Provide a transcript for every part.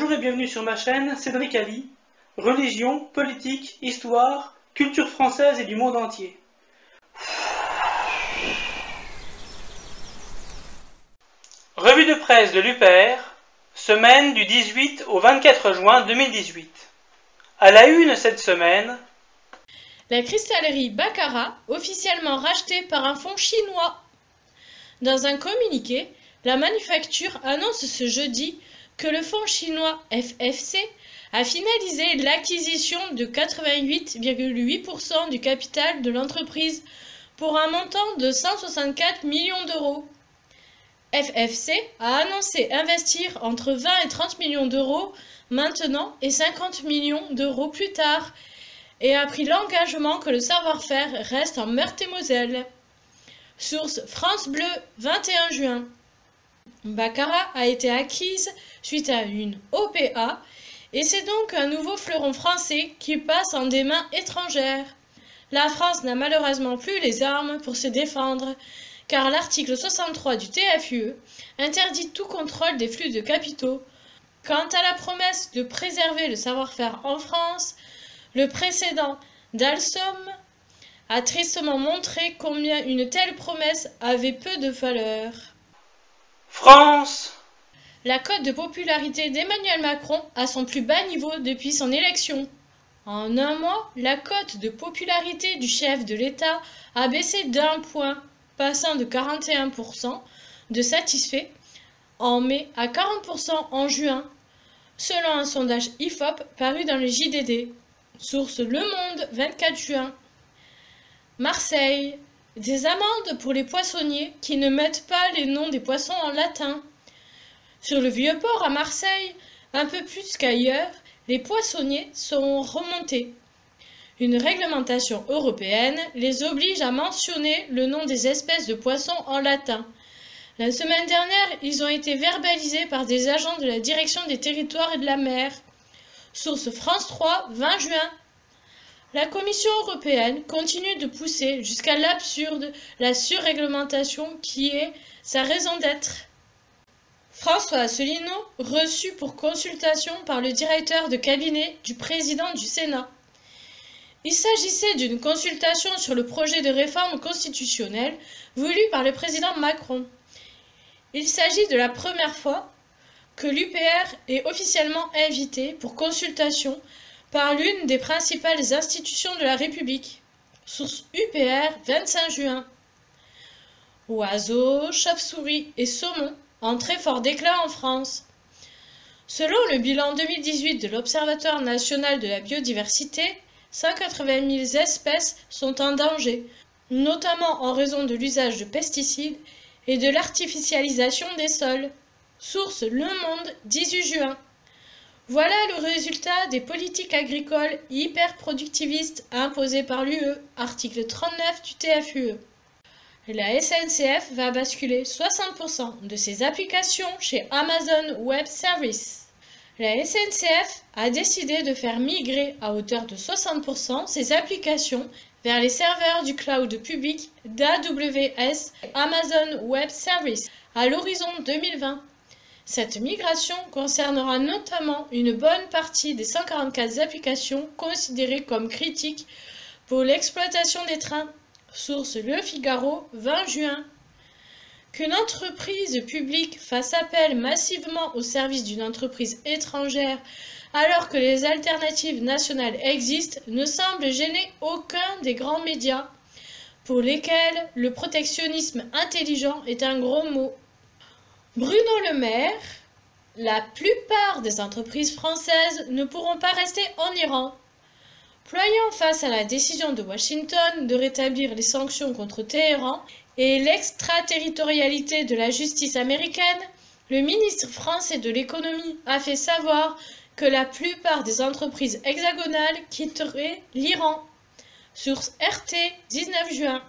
Bonjour et bienvenue sur ma chaîne Cédric Ali, religion, politique, histoire, culture française et du monde entier. Revue de presse de l'UPR, semaine du 18 au 24 juin 2018. À la une cette semaine, la cristallerie Baccarat, officiellement rachetée par un fonds chinois. Dans un communiqué, la manufacture annonce ce jeudi que le fonds chinois FFC a finalisé l'acquisition de 88,8% du capital de l'entreprise pour un montant de 164 millions d'euros. FFC a annoncé investir entre 20 et 30 millions d'euros maintenant et 50 millions d'euros plus tard et a pris l'engagement que le savoir-faire reste en Meurthe-et-Moselle. Source France Bleu, 21 juin. Baccarat a été acquise suite à une OPA et c'est donc un nouveau fleuron français qui passe en des mains étrangères. La France n'a malheureusement plus les armes pour se défendre car l'article 63 du TFUE interdit tout contrôle des flux de capitaux. Quant à la promesse de préserver le savoir-faire en France, le précédent d'Alstom a tristement montré combien une telle promesse avait peu de valeur. France La cote de popularité d'Emmanuel Macron a son plus bas niveau depuis son élection. En un mois, la cote de popularité du chef de l'État a baissé d'un point passant de 41% de satisfait en mai à 40% en juin, selon un sondage IFOP paru dans le JDD. Source Le Monde, 24 juin. Marseille. Des amendes pour les poissonniers qui ne mettent pas les noms des poissons en latin. Sur le vieux port à Marseille, un peu plus qu'ailleurs, les poissonniers sont remontés une réglementation européenne les oblige à mentionner le nom des espèces de poissons en latin. La semaine dernière, ils ont été verbalisés par des agents de la Direction des territoires et de la mer. Source France 3, 20 juin. La Commission européenne continue de pousser jusqu'à l'absurde la surréglementation qui est sa raison d'être. François Asselineau, reçu pour consultation par le directeur de cabinet du président du Sénat. Il s'agissait d'une consultation sur le projet de réforme constitutionnelle voulu par le président Macron. Il s'agit de la première fois que l'UPR est officiellement invité pour consultation par l'une des principales institutions de la République. Source UPR 25 juin. Oiseaux, chauves-souris et saumons en très fort déclin en France. Selon le bilan 2018 de l'Observatoire national de la biodiversité, 180 000 espèces sont en danger, notamment en raison de l'usage de pesticides et de l'artificialisation des sols. Source Le Monde, 18 juin. Voilà le résultat des politiques agricoles hyper-productivistes imposées par l'UE, article 39 du TFUE. La SNCF va basculer 60% de ses applications chez Amazon Web Services. La SNCF a décidé de faire migrer à hauteur de 60% ses applications vers les serveurs du cloud public d'AWS Amazon Web Service à l'horizon 2020. Cette migration concernera notamment une bonne partie des 144 applications considérées comme critiques pour l'exploitation des trains. Source Le Figaro, 20 juin. Qu'une entreprise publique fasse appel massivement au service d'une entreprise étrangère alors que les alternatives nationales existent ne semble gêner aucun des grands médias, pour lesquels le protectionnisme intelligent est un gros mot. Bruno Le Maire, la plupart des entreprises françaises ne pourront pas rester en Iran. Ployant face à la décision de Washington de rétablir les sanctions contre Téhéran, et l'extraterritorialité de la justice américaine, le ministre français de l'économie a fait savoir que la plupart des entreprises hexagonales quitteraient l'Iran. Source RT, 19 juin.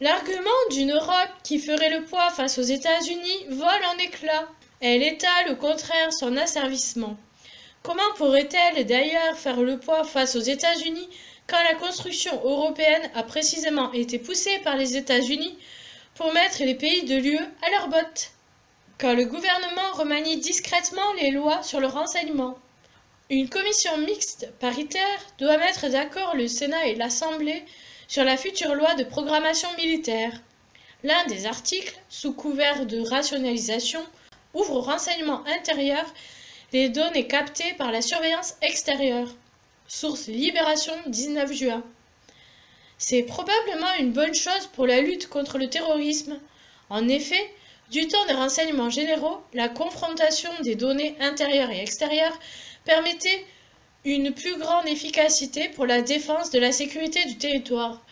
L'argument d'une Europe qui ferait le poids face aux États-Unis vole en éclats. Elle étale au contraire son asservissement. Comment pourrait-elle d'ailleurs faire le poids face aux États-Unis quand la construction européenne a précisément été poussée par les États-Unis pour mettre les pays de l'UE à leurs bottes. quand le gouvernement remanie discrètement les lois sur le renseignement? Une commission mixte paritaire doit mettre d'accord le Sénat et l'Assemblée sur la future loi de programmation militaire. L'un des articles, sous couvert de rationalisation, ouvre au renseignement intérieur les données captées par la surveillance extérieure. Source Libération 19 juin. C'est probablement une bonne chose pour la lutte contre le terrorisme. En effet, du temps des renseignements généraux, la confrontation des données intérieures et extérieures permettait une plus grande efficacité pour la défense de la sécurité du territoire.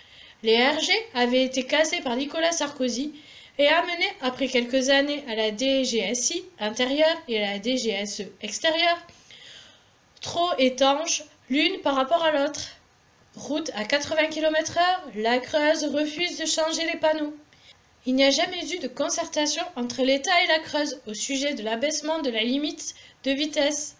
Les RG avaient été cassés par Nicolas Sarkozy et amenés après quelques années à la DGSI intérieure et à la DGSE extérieure, trop étanches l'une par rapport à l'autre. Route à 80 km/h, la Creuse refuse de changer les panneaux. Il n'y a jamais eu de concertation entre l'État et la Creuse au sujet de l'abaissement de la limite de vitesse.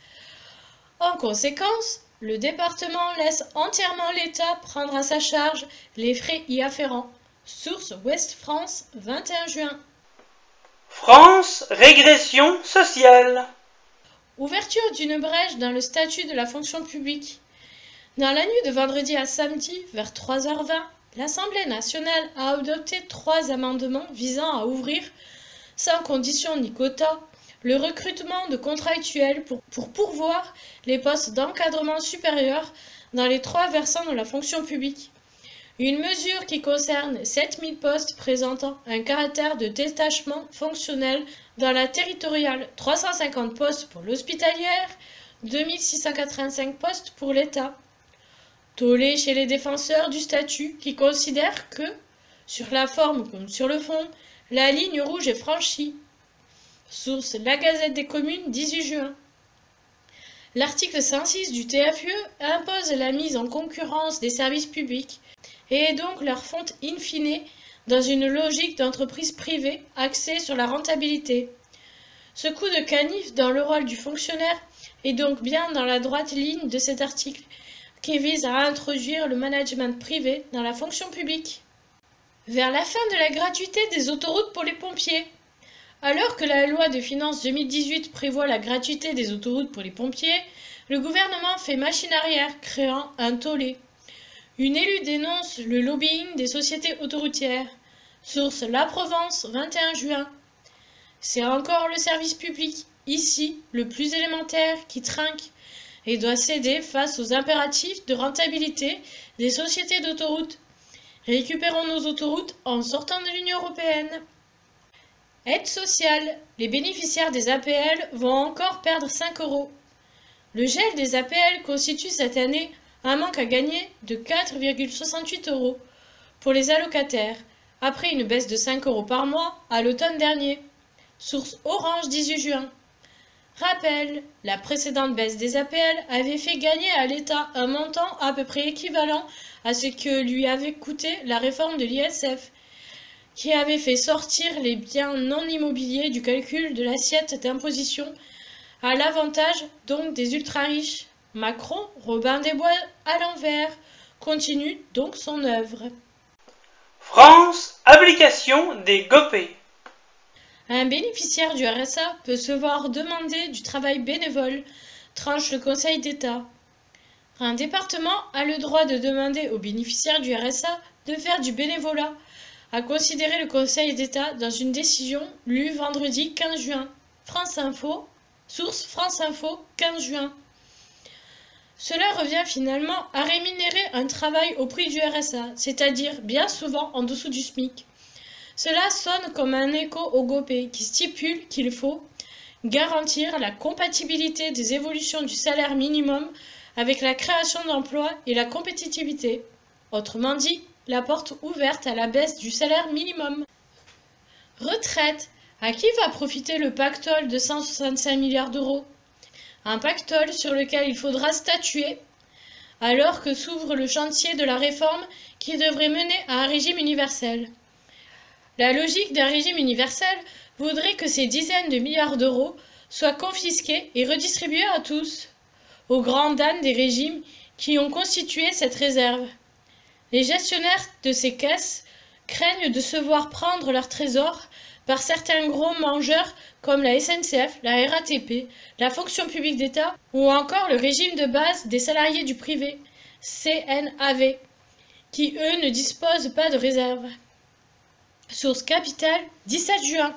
En conséquence, le département laisse entièrement l'État prendre à sa charge les frais y afférents. Source Ouest France, 21 juin. France, régression sociale. Ouverture d'une brèche dans le statut de la fonction publique. Dans la nuit de vendredi à samedi, vers 3h20, l'Assemblée nationale a adopté trois amendements visant à ouvrir, sans condition ni quota, le recrutement de contractuels pour, pour pourvoir les postes d'encadrement supérieur dans les trois versants de la fonction publique. Une mesure qui concerne 7000 postes présentant un caractère de détachement fonctionnel dans la territoriale, 350 postes pour l'hospitalière, 2685 postes pour l'État. Tollé chez les défenseurs du statut qui considèrent que, sur la forme comme sur le fond, la ligne rouge est franchie. Source La Gazette des communes, 18 juin. L'article 106 du TFUE impose la mise en concurrence des services publics et est donc leur fonte in fine dans une logique d'entreprise privée axée sur la rentabilité. Ce coup de canif dans le rôle du fonctionnaire est donc bien dans la droite ligne de cet article qui vise à introduire le management privé dans la fonction publique. Vers la fin de la gratuité des autoroutes pour les pompiers. Alors que la loi de finances 2018 prévoit la gratuité des autoroutes pour les pompiers, le gouvernement fait machine arrière, créant un tollé. Une élue dénonce le lobbying des sociétés autoroutières. Source La Provence, 21 juin. C'est encore le service public, ici, le plus élémentaire, qui trinque et doit céder face aux impératifs de rentabilité des sociétés d'autoroutes. Récupérons nos autoroutes en sortant de l'Union européenne. Aide sociale. Les bénéficiaires des APL vont encore perdre 5 euros. Le gel des APL constitue cette année un manque à gagner de 4,68 euros pour les allocataires, après une baisse de 5 euros par mois à l'automne dernier. Source Orange 18 juin. Rappel, la précédente baisse des APL avait fait gagner à l'État un montant à peu près équivalent à ce que lui avait coûté la réforme de l'ISF, qui avait fait sortir les biens non immobiliers du calcul de l'assiette d'imposition à l'avantage donc des ultra-riches. Macron, Robin des Bois à l'envers, continue donc son œuvre. France, application des GOPÉ. Un bénéficiaire du RSA peut se voir demander du travail bénévole, tranche le Conseil d'État. Un département a le droit de demander aux bénéficiaires du RSA de faire du bénévolat, a considéré le Conseil d'État dans une décision lue vendredi 15 juin. France Info, source France Info, 15 juin. Cela revient finalement à rémunérer un travail au prix du RSA, c'est-à-dire bien souvent en dessous du SMIC. Cela sonne comme un écho au GOPÉ qui stipule qu'il faut garantir la compatibilité des évolutions du salaire minimum avec la création d'emplois et la compétitivité. Autrement dit, la porte ouverte à la baisse du salaire minimum. Retraite. À qui va profiter le pactole de 165 milliards d'euros? Un pactole sur lequel il faudra statuer alors que s'ouvre le chantier de la réforme qui devrait mener à un régime universel. La logique d'un régime universel voudrait que ces dizaines de milliards d'euros soient confisqués et redistribués à tous, aux grandes dames des régimes qui ont constitué cette réserve. Les gestionnaires de ces caisses craignent de se voir prendre leur trésor par certains gros mangeurs comme la SNCF, la RATP, la fonction publique d'État ou encore le régime de base des salariés du privé, CNAV, qui eux ne disposent pas de réserve. Source capitale, 17 juin.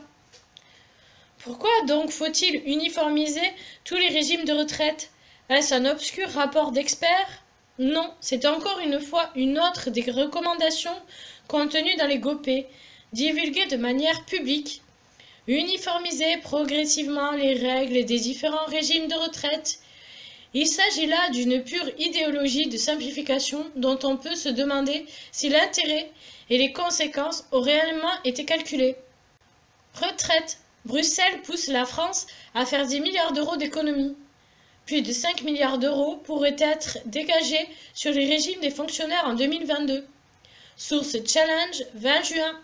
Pourquoi donc faut-il uniformiser tous les régimes de retraite? Est-ce un obscur rapport d'experts? Non, c'est encore une fois une autre des recommandations contenues dans les GOPÉ, divulguées de manière publique. Uniformiser progressivement les règles des différents régimes de retraite. Il s'agit là d'une pure idéologie de simplification dont on peut se demander si l'intérêt et les conséquences ont réellement été calculées. Retraite Bruxelles pousse la France à faire 10 milliards d'euros d'économies. Plus de 5 milliards d'euros pourraient être dégagés sur les régimes des fonctionnaires en 2022. Source Challenge 20 juin.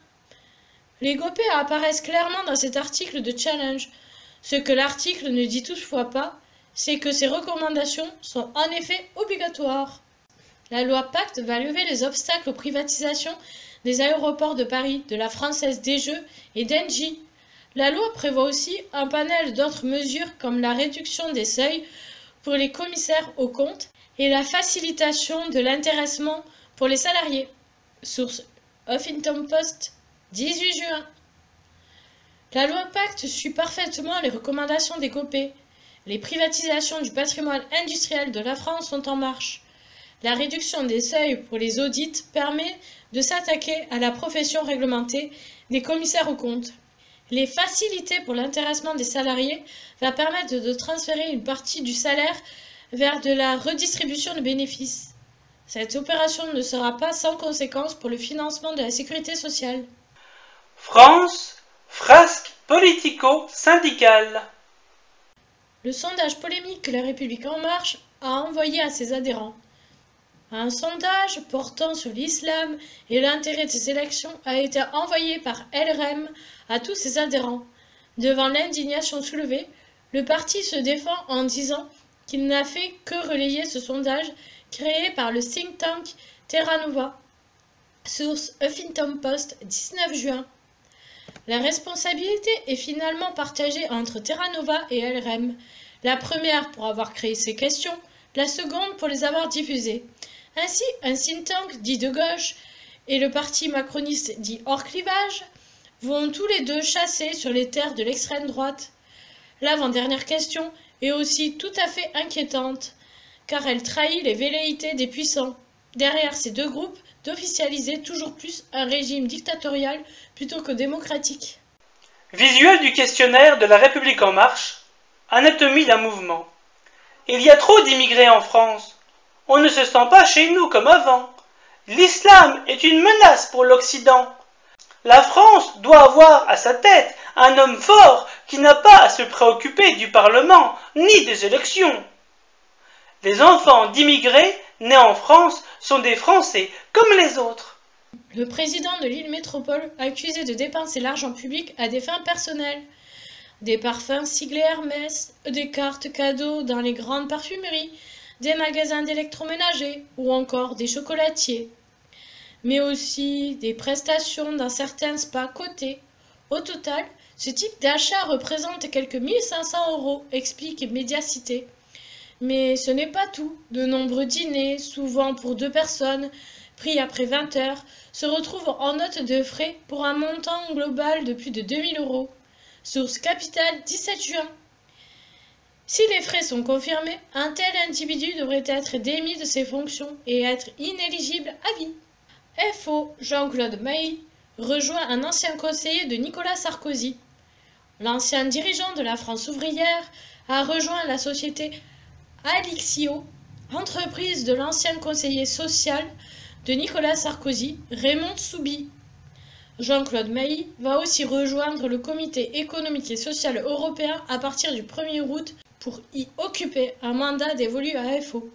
Les GOPÉ apparaissent clairement dans cet article de Challenge. Ce que l'article ne dit toutefois pas, c'est que ces recommandations sont en effet obligatoires. La loi Pacte va lever les obstacles aux privatisations des aéroports de Paris, de la Française des Jeux et d'Engie, la loi prévoit aussi un panel d'autres mesures comme la réduction des seuils pour les commissaires aux comptes et la facilitation de l'intéressement pour les salariés. Source Huffington Post, 18 juin. La loi Pacte suit parfaitement les recommandations des COPÉ. Les privatisations du patrimoine industriel de la France sont en marche. La réduction des seuils pour les audits permet de s'attaquer à la profession réglementée des commissaires aux comptes. Les facilités pour l'intéressement des salariés va permettre de transférer une partie du salaire vers de la redistribution de bénéfices. Cette opération ne sera pas sans conséquence pour le financement de la sécurité sociale. France, frasque politico-syndicale. Le sondage polémique que la République en marche a envoyé à ses adhérents. Un sondage portant sur l'islam et l'intérêt de ces élections a été envoyé par LRM à tous ses adhérents. Devant l'indignation soulevée, le parti se défend en disant qu'il n'a fait que relayer ce sondage créé par le think tank Terra Nova. Source Huffington Post, 19 juin. La responsabilité est finalement partagée entre Terra Nova et LRM. La première pour avoir créé ces questions, la seconde pour les avoir diffusées. Ainsi, un think tank dit de gauche et le parti macroniste dit hors clivage vont tous les deux chasser sur les terres de l'extrême droite. L'avant-dernière question est aussi tout à fait inquiétante, car elle trahit les velléités des puissants, derrière ces deux groupes, d'officialiser toujours plus un régime dictatorial plutôt que démocratique. Visuel du questionnaire de la République en marche, anatomie d'un mouvement. Il y a trop d'immigrés en France. On ne se sent pas chez nous comme avant. L'islam est une menace pour l'Occident. La France doit avoir à sa tête un homme fort qui n'a pas à se préoccuper du Parlement ni des élections. Les enfants d'immigrés nés en France sont des Français comme les autres. Le président de l'île métropole accusé de dépenser l'argent public à des fins personnelles. Des parfums siglés Hermès, des cartes cadeaux dans les grandes parfumeries, des magasins d'électroménager ou encore des chocolatiers, mais aussi des prestations dans certains spas cotés. Au total, ce type d'achat représente quelques 1500 euros, explique Médiacité. Mais ce n'est pas tout. De nombreux dîners, souvent pour deux personnes, pris après 20 heures, se retrouvent en note de frais pour un montant global de plus de 2000 euros. Source capitale 17 juin. Si les frais sont confirmés, un tel individu devrait être démis de ses fonctions et être inéligible à vie. FO Jean-Claude Mailly rejoint un ancien conseiller de Nicolas Sarkozy. L'ancien dirigeant de la France ouvrière a rejoint la société Alixio, entreprise de l'ancien conseiller social de Nicolas Sarkozy, Raymond Soubi. Jean-Claude Mailly va aussi rejoindre le Comité économique et social européen à partir du 1er août pour y occuper un mandat dévolu à FO.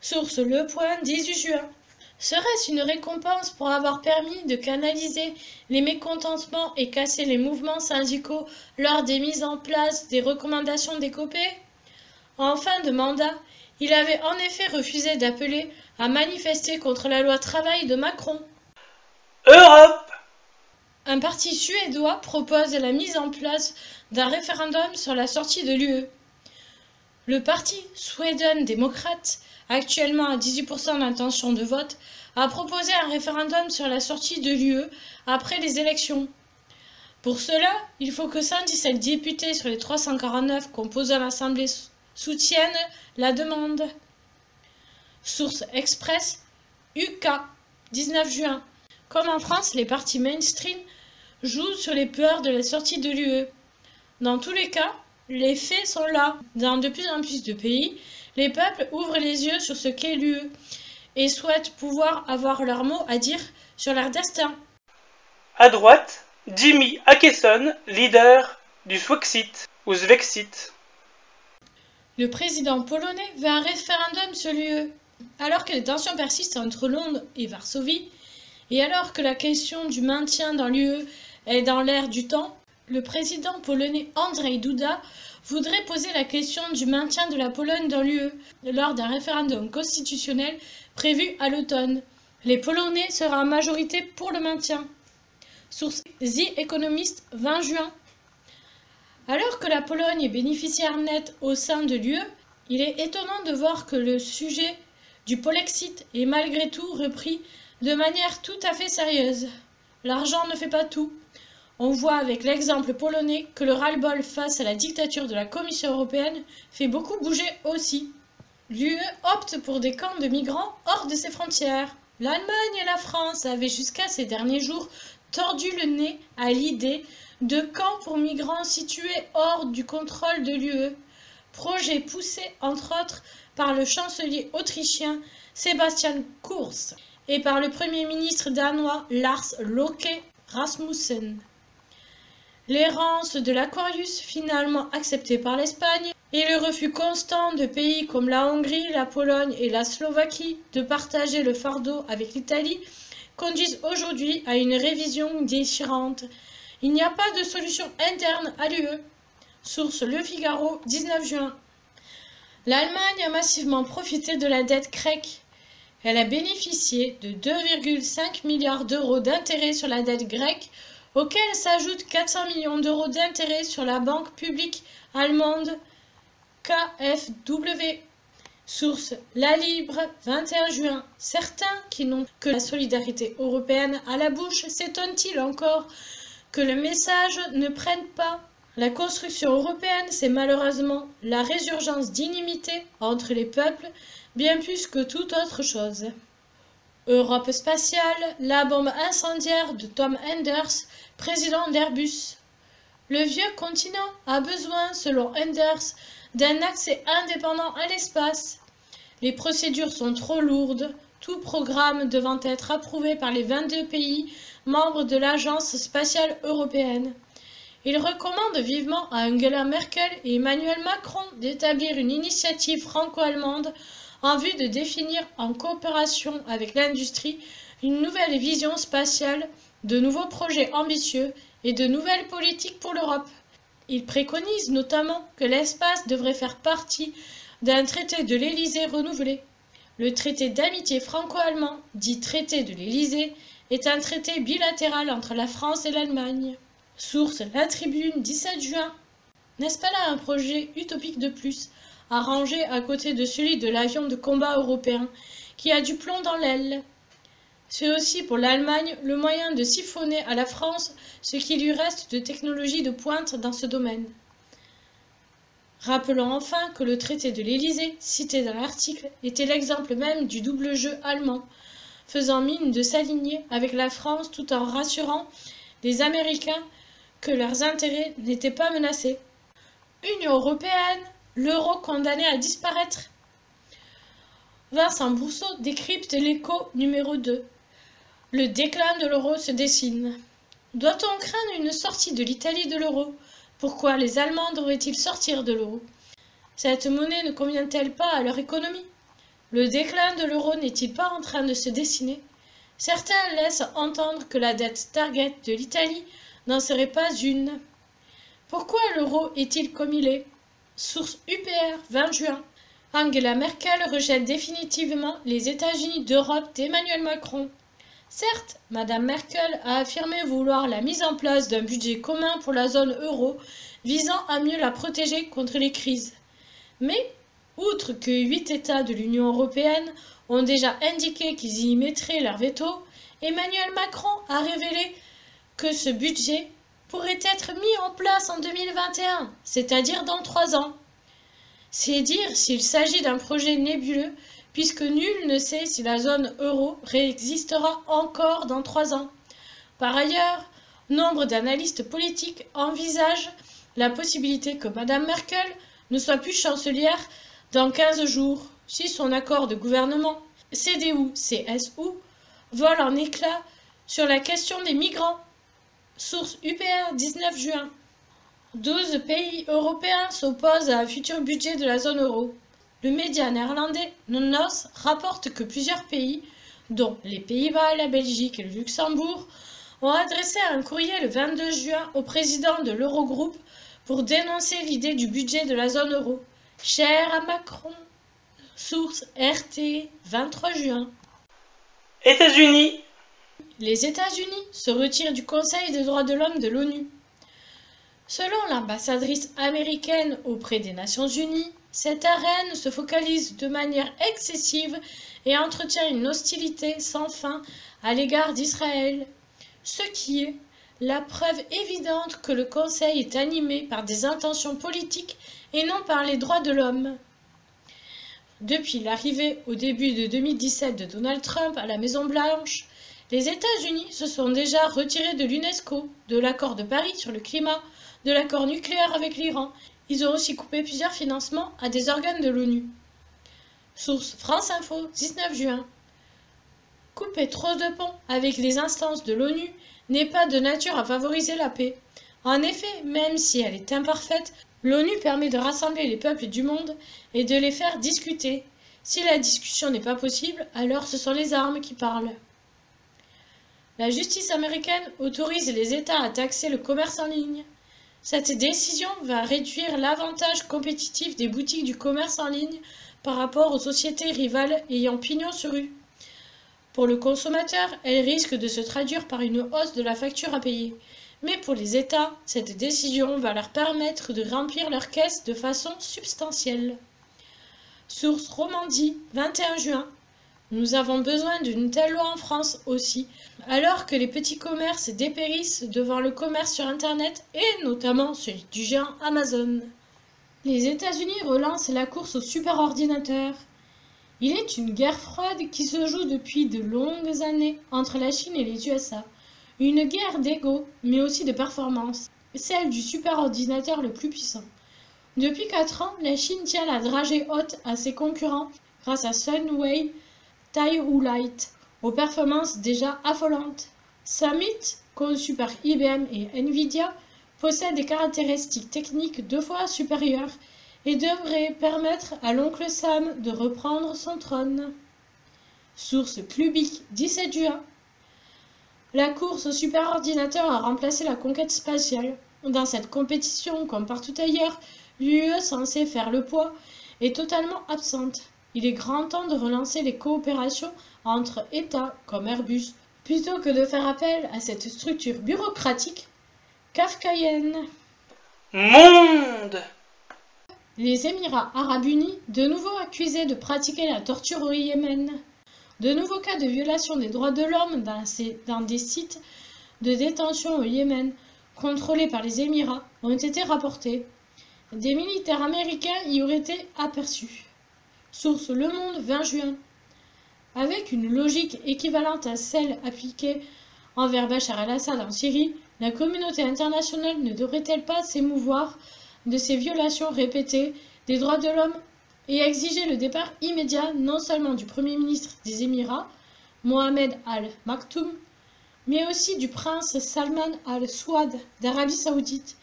Source Le Point, 18 juin. Serait-ce une récompense pour avoir permis de canaliser les mécontentements et casser les mouvements syndicaux lors des mises en place des recommandations des copés En fin de mandat, il avait en effet refusé d'appeler à manifester contre la loi travail de Macron. Europe Un parti suédois propose la mise en place d'un référendum sur la sortie de l'UE. Le parti Sweden démocrate, actuellement à 18% d'intention de vote, a proposé un référendum sur la sortie de l'UE après les élections. Pour cela, il faut que 117 députés sur les 349 composant l'Assemblée soutiennent la demande. Source Express, UK, 19 juin. Comme en France, les partis mainstream jouent sur les peurs de la sortie de l'UE. Dans tous les cas, les faits sont là. Dans de plus en plus de pays, les peuples ouvrent les yeux sur ce qu'est l'UE et souhaitent pouvoir avoir leur mot à dire sur leur destin. À droite, Jimmy Akeson, leader du Swexit ou Svexit. Le président polonais veut un référendum sur l'UE. Alors que les tensions persistent entre Londres et Varsovie, et alors que la question du maintien dans l'UE est dans l'air du temps, le président polonais Andrzej Duda voudrait poser la question du maintien de la Pologne dans l'UE lors d'un référendum constitutionnel prévu à l'automne. Les Polonais seraient en majorité pour le maintien. Source The Economist, 20 juin. Alors que la Pologne est bénéficiaire nette au sein de l'UE, il est étonnant de voir que le sujet du Polexit est malgré tout repris de manière tout à fait sérieuse. L'argent ne fait pas tout. On voit avec l'exemple polonais que le ras-le-bol face à la dictature de la Commission européenne fait beaucoup bouger aussi. L'UE opte pour des camps de migrants hors de ses frontières. L'Allemagne et la France avaient jusqu'à ces derniers jours tordu le nez à l'idée de camps pour migrants situés hors du contrôle de l'UE, projet poussé entre autres par le chancelier autrichien Sebastian Kurz et par le premier ministre danois Lars Loke Rasmussen. L'errance de l'Aquarius, finalement acceptée par l'Espagne, et le refus constant de pays comme la Hongrie, la Pologne et la Slovaquie de partager le fardeau avec l'Italie conduisent aujourd'hui à une révision déchirante. Il n'y a pas de solution interne à l'UE. Source Le Figaro, 19 juin. L'Allemagne a massivement profité de la dette grecque. Elle a bénéficié de 2,5 milliards d'euros d'intérêts sur la dette grecque, auxquels s'ajoutent 400 millions d'euros d'intérêts sur la banque publique allemande KfW. Source La Libre, 21 juin. Certains qui n'ont que la solidarité européenne à la bouche s'étonnent-ils encore que le message ne prenne pas La construction européenne, c'est malheureusement la résurgence d'inimité entre les peuples, bien plus que toute autre chose. Europe spatiale, la bombe incendiaire de Tom Enders, président d'Airbus. Le vieux continent a besoin, selon Enders, d'un accès indépendant à l'espace. Les procédures sont trop lourdes, tout programme devant être approuvé par les 22 pays membres de l'Agence spatiale européenne. Il recommande vivement à Angela Merkel et Emmanuel Macron d'établir une initiative franco-allemande en vue de définir en coopération avec l'industrie une nouvelle vision spatiale, de nouveaux projets ambitieux et de nouvelles politiques pour l'Europe. Il préconise notamment que l'espace devrait faire partie d'un traité de l'Élysée renouvelé. Le traité d'amitié franco-allemand, dit traité de l'Élysée, est un traité bilatéral entre la France et l'Allemagne. Source La Tribune, 17 juin. N'est-ce pas là un projet utopique de plus, ranger à côté de celui de l'avion de combat européen, qui a du plomb dans l'aile? C'est aussi pour l'Allemagne le moyen de siphonner à la France ce qui lui reste de technologie de pointe dans ce domaine. Rappelons enfin que le traité de l'Élysée, cité dans l'article, était l'exemple même du double jeu allemand, faisant mine de s'aligner avec la France tout en rassurant les Américains que leurs intérêts n'étaient pas menacés. Union européenne, l'euro condamné à disparaître. Vincent Brousseau décrypte l'écho numéro 2. Le déclin de l'euro se dessine. Doit-on craindre une sortie de l'Italie de l'euro? Pourquoi les Allemands devraient-ils sortir de l'euro? Cette monnaie ne convient-elle pas à leur économie? Le déclin de l'euro n'est-il pas en train de se dessiner? Certains laissent entendre que la dette target de l'Italie n'en serait pas une. Pourquoi l'euro est-il comme il est? Source UPR, 20 juin. Angela Merkel rejette définitivement les États-Unis d'Europe d'Emmanuel Macron. Certes, Mme Merkel a affirmé vouloir la mise en place d'un budget commun pour la zone euro visant à mieux la protéger contre les crises. Mais, outre que huit États de l'Union européenne ont déjà indiqué qu'ils y mettraient leur veto, Emmanuel Macron a révélé que ce budget pourrait être mis en place en 2021, c'est-à-dire dans trois ans. C'est dire s'il s'agit d'un projet nébuleux, puisque nul ne sait si la zone euro réexistera encore dans trois ans. Par ailleurs, nombre d'analystes politiques envisagent la possibilité que Mme Merkel ne soit plus chancelière dans 15 jours, si son accord de gouvernement CDU-CSU vole en éclats sur la question des migrants. Source UPR 19 juin. 12 pays européens s'opposent à un futur budget de la zone euro. Le média néerlandais NOS rapporte que plusieurs pays, dont les Pays-Bas, la Belgique et le Luxembourg, ont adressé un courrier le 22 juin au président de l'Eurogroupe pour dénoncer l'idée du budget de la zone euro. Cher à Macron. Source RT 23 juin. États-Unis. Les États-Unis se retirent du Conseil des droits de l'homme de l'ONU. Selon l'ambassadrice américaine auprès des Nations Unies, cette arène se focalise de manière excessive et entretient une hostilité sans fin à l'égard d'Israël, ce qui est la preuve évidente que le Conseil est animé par des intentions politiques et non par les droits de l'homme. Depuis l'arrivée au début de 2017 de Donald Trump à la Maison-Blanche, les États-Unis se sont déjà retirés de l'UNESCO, de l'accord de Paris sur le climat, de l'accord nucléaire avec l'Iran. Ils ont aussi coupé plusieurs financements à des organes de l'ONU. Source France Info, 19 juin. Couper trop de ponts avec les instances de l'ONU n'est pas de nature à favoriser la paix. En effet, même si elle est imparfaite, l'ONU permet de rassembler les peuples du monde et de les faire discuter. Si la discussion n'est pas possible, alors ce sont les armes qui parlent. La justice américaine autorise les États à taxer le commerce en ligne. Cette décision va réduire l'avantage compétitif des boutiques du commerce en ligne par rapport aux sociétés rivales ayant pignon sur rue. Pour le consommateur, elle risque de se traduire par une hausse de la facture à payer. Mais pour les États, cette décision va leur permettre de remplir leurs caisses de façon substantielle. Source Romandie, 21 juin. Nous avons besoin d'une telle loi en France aussi, alors que les petits commerces dépérissent devant le commerce sur Internet et notamment celui du géant Amazon. Les États-Unis relancent la course aux superordinateurs. Il est une guerre froide qui se joue depuis de longues années entre la Chine et les USA. Une guerre d'ego, mais aussi de performance, celle du superordinateur le plus puissant. Depuis 4 ans, la Chine tient la dragée haute à ses concurrents grâce à Sunway, Light, aux performances déjà affolantes. Summit, conçu par IBM et Nvidia, possède des caractéristiques techniques deux fois supérieures et devrait permettre à l'oncle Sam de reprendre son trône. Source Clubic 17 juin. La course au superordinateur a remplacé la conquête spatiale. Dans cette compétition, comme partout ailleurs, l'UE, censée faire le poids, est totalement absente. Il est grand temps de relancer les coopérations entre États comme Airbus, plutôt que de faire appel à cette structure bureaucratique kafkaïenne. Monde les Émirats arabes unis, de nouveau accusés de pratiquer la torture au Yémen. De nouveaux cas de violation des droits de l'homme dans, des sites de détention au Yémen contrôlés par les Émirats ont été rapportés. Des militaires américains y auraient été aperçus. Source Le Monde 20 juin. Avec une logique équivalente à celle appliquée envers Bachar el-Assad en Syrie, la communauté internationale ne devrait-elle pas s'émouvoir de ces violations répétées des droits de l'homme et exiger le départ immédiat non seulement du Premier ministre des Émirats, Mohamed Al-Maktoum, mais aussi du prince Salman Al-Souad d'Arabie saoudite,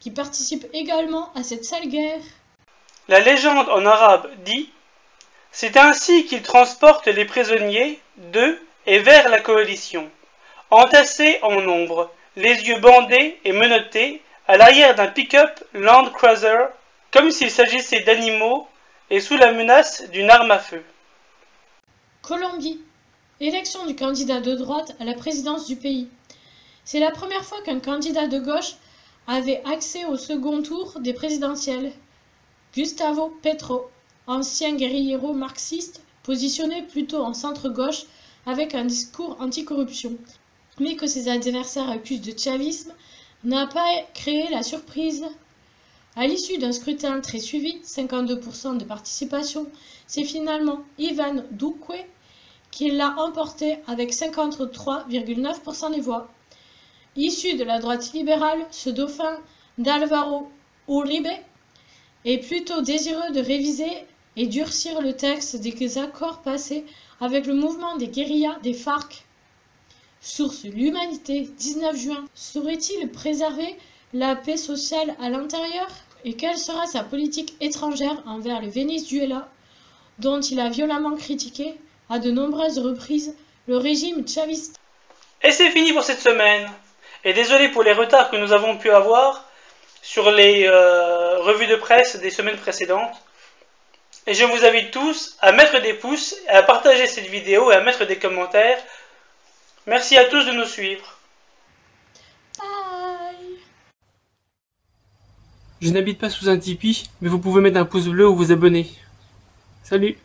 qui participe également à cette sale guerre. La légende en arabe dit C'est ainsi qu'ils transportent les prisonniers de et vers la coalition, entassés en nombre, les yeux bandés et menottés à l'arrière d'un pick-up Land Cruiser, comme s'il s'agissait d'animaux et sous la menace d'une arme à feu. Colombie. Élection du candidat de droite à la présidence du pays. C'est la première fois qu'un candidat de gauche avait accès au second tour des présidentielles. Gustavo Petro, ancien guerriero marxiste, positionné plutôt en centre-gauche avec un discours anticorruption, mais que ses adversaires accusent de chavisme, n'a pas créé la surprise. À l'issue d'un scrutin très suivi, 52% de participation, c'est finalement Ivan Duque qui l'a emporté avec 53,9% des voix. Issu de la droite libérale, ce dauphin d'Alvaro Uribe est plutôt désireux de réviser et durcir le texte des accords passés avec le mouvement des guérillas des FARC. Source L'Humanité, 19 juin. Saurait-il préserver la paix sociale à l'intérieur? Et quelle sera sa politique étrangère envers le Venezuela, dont il a violemment critiqué à de nombreuses reprises le régime chaviste? Et c'est fini pour cette semaine. Et désolé pour les retards que nous avons pu avoir sur les euh, revues de presse des semaines précédentes. Et je vous invite tous à mettre des pouces, à partager cette vidéo et à mettre des commentaires. Merci à tous de nous suivre. Bye Je n'habite pas sous un Tipeee, mais vous pouvez mettre un pouce bleu ou vous abonner. Salut